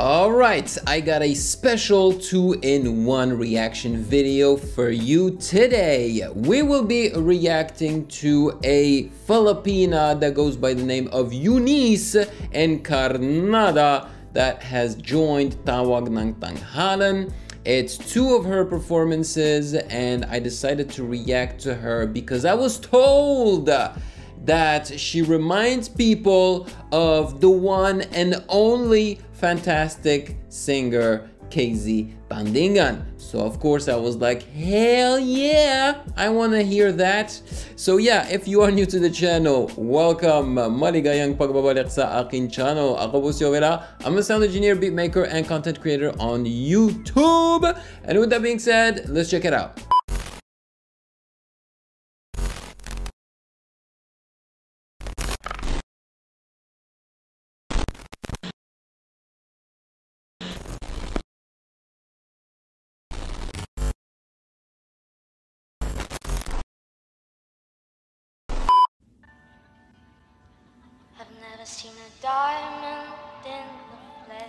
Alright, I got a special two-in-one reaction video for you today. We will be reacting to a Filipina that goes by the name of Eunice Encarnada that has joined Tawag ng Tanghalan. It's two of her performances and I decided to react to her because I was told that she reminds people of the one and only fantastic singer KZ Tandingan. So of course I was like, hell yeah, I want to hear that. So yeah, if you are new to the channel, welcome. Maligayang pagbabalik sa akin channel. Ako po si Ovela. I'm a sound engineer, beatmaker, and content creator on YouTube. And with that being said, let's check it out.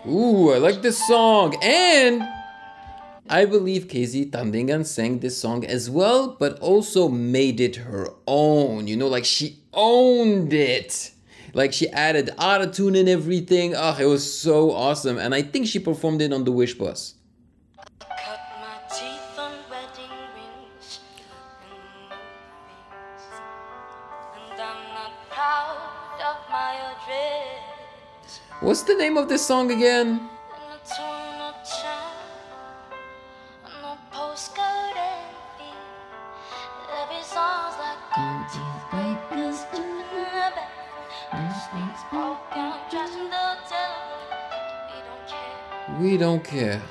Ooh, I like this song. And I believe KZ Tandingan sang this song as well, but also made it her own. You know, like she owned it. Like she added autotune and everything. Oh, it was so awesome. And I think she performed it on the Wish Bus. What's the name of this song again? We don't care.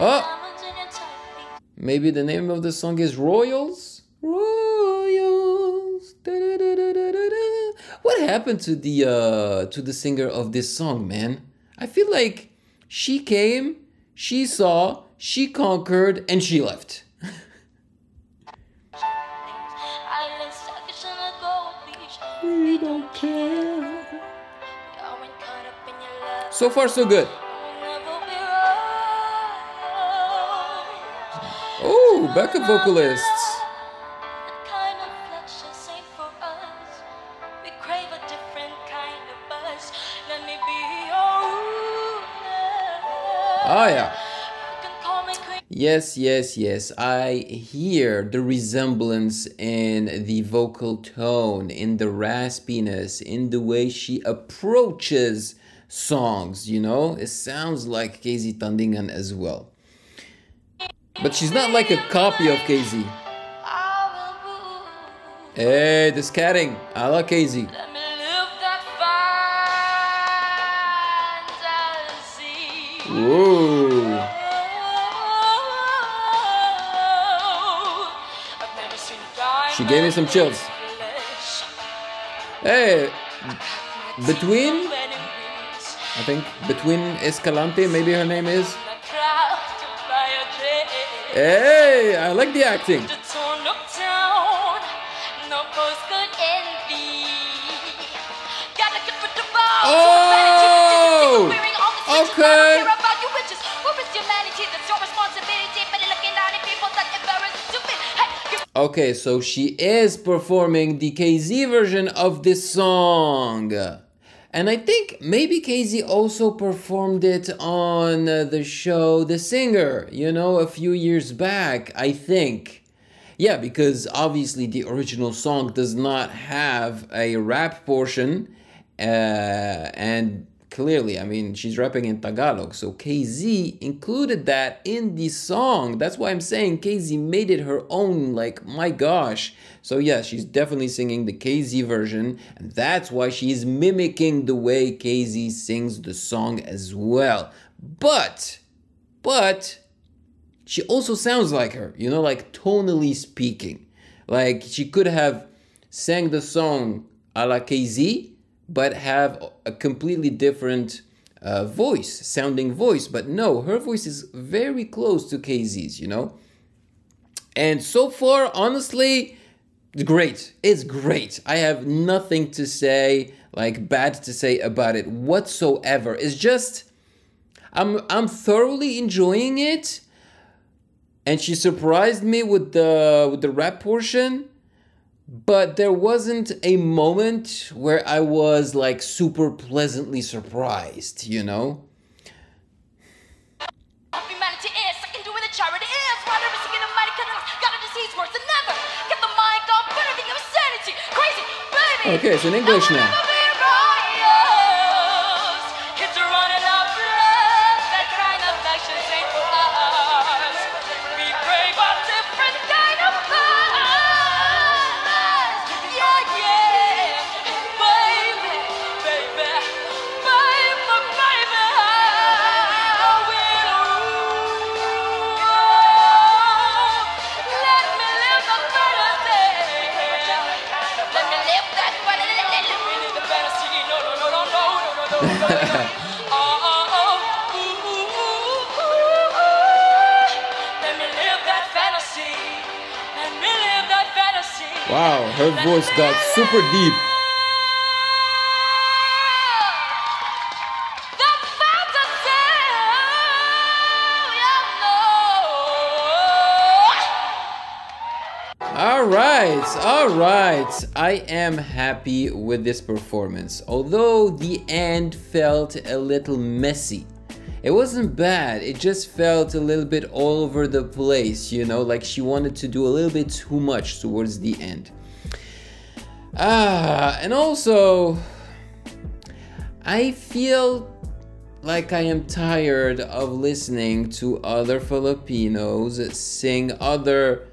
Oh! Maybe the name of the song is Royals? Royals. Da, da, da, what happened to the uh to the singer of this song, man? I feel like she came, she saw, she conquered, and she left. we don't care. So far, so good. Backup vocalists. Oh yeah. Yes, yes, yes. I hear the resemblance in the vocal tone, in the raspiness, in the way she approaches songs, you know? It sounds like KZ Tandingan as well. But she's not like a copy of KZ. Hey, this catting. I like KZ. She gave me some chills. Hey, Bituin, I think, Bituin Escalante, maybe her name is. Hey, I like the acting. Oh! Okay. Okay, so she is performing the KZ version of this song. And I think maybe KZ also performed it on the show The Singer, you know, a few years back, I think. Yeah, because obviously the original song does not have a rap portion. Uh, and clearly. I mean, she's rapping in Tagalog. So KZ included that in the song. That's why I'm saying KZ made it her own. Like, my gosh. So, yeah, she's definitely singing the KZ version. And that's why she's mimicking the way KZ sings the song as well. But, but, she also sounds like her, you know, like tonally speaking. Like, she could have sang the song a la KZ but have a completely different uh, voice, sounding voice. But no, her voice is very close to KZ's, you know? And so far, honestly, great. It's great. I have nothing to say, like bad to say about it whatsoever. It's just I'm I'm thoroughly enjoying it. And she surprised me with the with the rap portion. But there wasn't a moment where I was like super pleasantly surprised, you know? Okay, is in English where Wow, her voice got super deep. All right, all right. I am happy with this performance, although the end felt a little messy. It wasn't bad, it just felt a little bit all over the place, you know, like she wanted to do a little bit too much towards the end. Ah, and also, I feel like I am tired of listening to other Filipinos sing other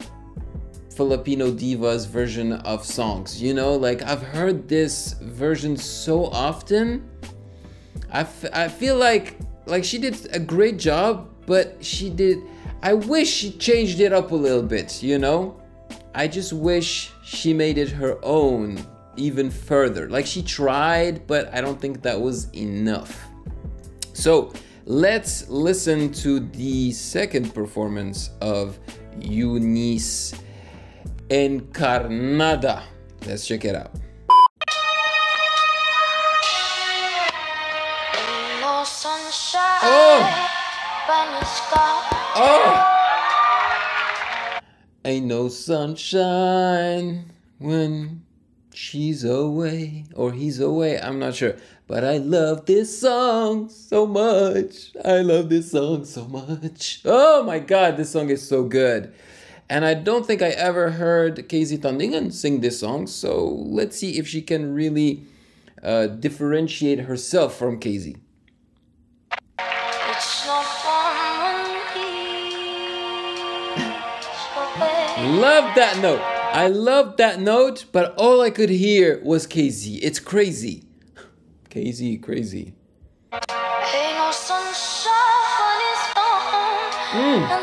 Filipino divas version of songs. You know, like I've heard this version so often. I, I feel like like she did a great job, but she did. I wish she changed it up a little bit. You know, I just wish she made it her own even further. Like she tried, but I don't think that was enough. So let's listen to the second performance of Eunice Encarnada. Let's check it out. No sunshine Oh. when it's gone. Oh! Ain't no sunshine when she's away or he's away. I'm not sure. But I love this song so much. I love this song so much. Oh my god, this song is so good. And I don't think I ever heard KZ Tandingan sing this song. So let's see if she can really uh, differentiate herself from KZ. It's not one when Love that note. I love that note, but all I could hear was KZ. It's crazy. KZ, crazy. Ain't no sunshine when it's gone. Mm.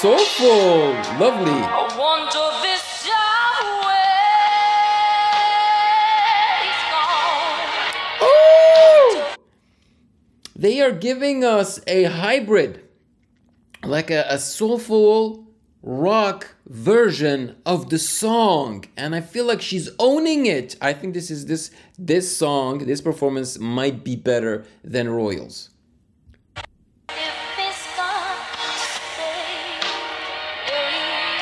Soulful, lovely. I wonder this time where he's gone. Ooh. They are giving us a hybrid, like a, a soulful rock version of the song, and I feel like she's owning it. I think this is this this song, this performance might be better than Royals.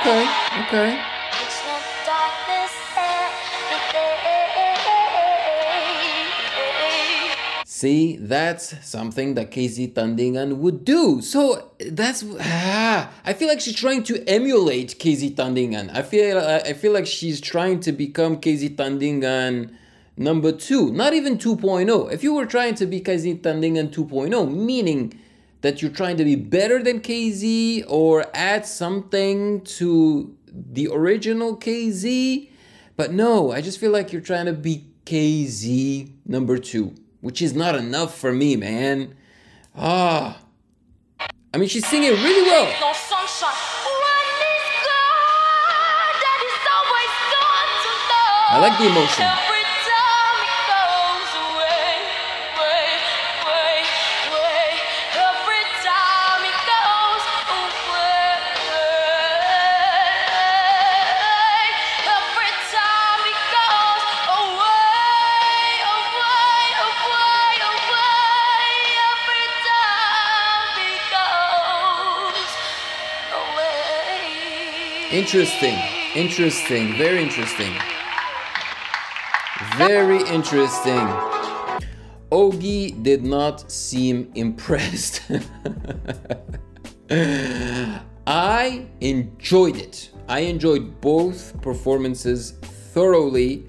Okay, okay. See, that's something that KZ Tandingan would do. So that's ah, I feel like she's trying to emulate KZ Tandingan. I feel I feel like she's trying to become KZ Tandingan number two, not even 2.0. If you were trying to be KZ Tandingan 2.0, meaning that you're trying to be better than KZ or add something to the original KZ, but no, I just feel like you're trying to be KZ number two, which is not enough for me, man. Ah. I mean, she's singing really well. No sunshine. When it's gone, that is always gone to love. I like the emotion. Interesting. Interesting. Very interesting. Very interesting. Ogie did not seem impressed. I enjoyed it. I enjoyed both performances thoroughly,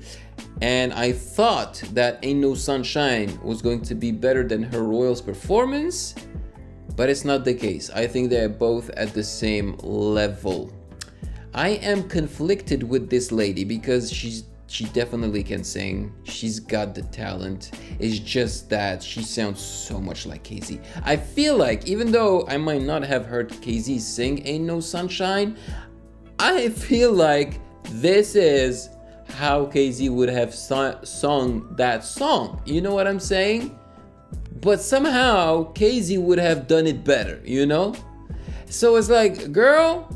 and I thought that Ain't No Sunshine was going to be better than her Royals performance, but it's not the case. I think they're both at the same level. I am conflicted with this lady because she's she definitely can sing. She's got the talent. It's just that she sounds so much like KZ. I feel like even though I might not have heard KZ sing Ain't No Sunshine, I feel like this is how KZ would have sung that song. You know what I'm saying? But somehow KZ would have done it better, you know? So it's like, girl,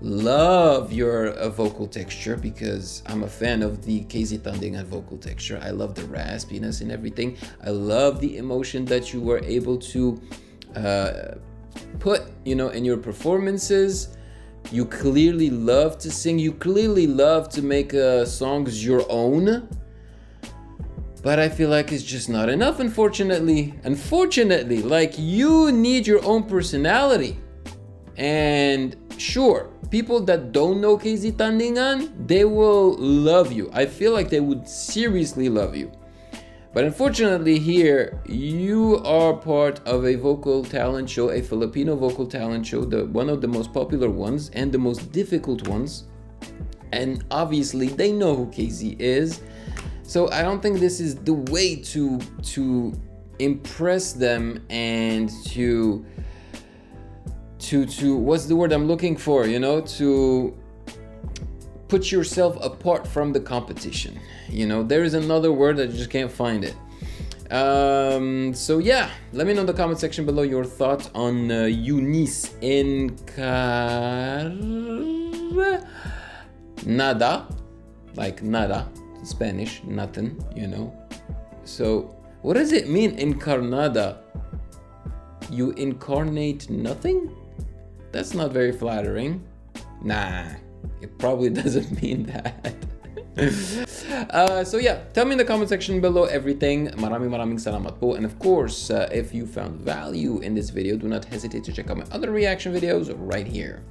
love your uh, vocal texture because I'm a fan of the KZ Tandingan vocal texture. I love the raspiness and everything. I love the emotion that you were able to uh, put, you know, in your performances. You clearly love to sing. You clearly love to make uh, songs your own. But I feel like it's just not enough, unfortunately. Unfortunately, like you need your own personality. And sure, people that don't know KZ Tandingan, they will love you. I feel like they would seriously love you. But unfortunately, here you are part of a vocal talent show, a Filipino vocal talent show, the one of the most popular ones and the most difficult ones. And obviously, they know who KZ is. So I don't think this is the way to to impress them and to to to what's the word I'm looking for, you know, to put yourself apart from the competition. You know, there is another word I just can't find it. Um, so yeah, let me know in the comment section below your thoughts on uh, Eunice in Car... Nada, like nada, Spanish, nothing, you know. So, what does it mean, incarnada? You incarnate nothing? That's not very flattering. Nah, it probably doesn't mean that. uh, so yeah, tell me in the comment section below everything. Maraming maraming salamat po. And of course, uh, if you found value in this video, do not hesitate to check out my other reaction videos right here.